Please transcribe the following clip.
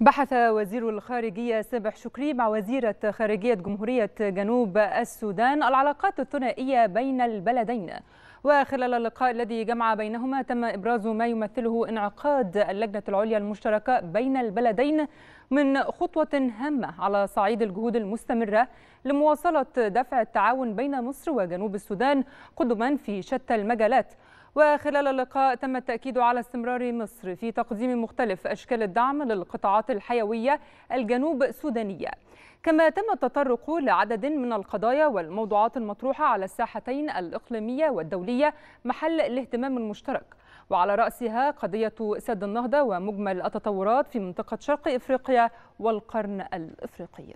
بحث وزير الخارجية سامح شكري مع وزيرة خارجية جمهورية جنوب السودان العلاقات الثنائية بين البلدين. وخلال اللقاء الذي جمع بينهما تم إبراز ما يمثله انعقاد اللجنة العليا المشتركة بين البلدين من خطوة هامة على صعيد الجهود المستمرة لمواصلة دفع التعاون بين مصر وجنوب السودان قدما في شتى المجالات. وخلال اللقاء تم التأكيد على استمرار مصر في تقديم مختلف أشكال الدعم للقطاعات الحيوية الجنوب سودانية. كما تم التطرق لعدد من القضايا والموضوعات المطروحة على الساحتين الإقليمية والدولية محل الاهتمام المشترك. وعلى رأسها قضية سد النهضة ومجمل التطورات في منطقة شرق إفريقيا والقرن الإفريقي.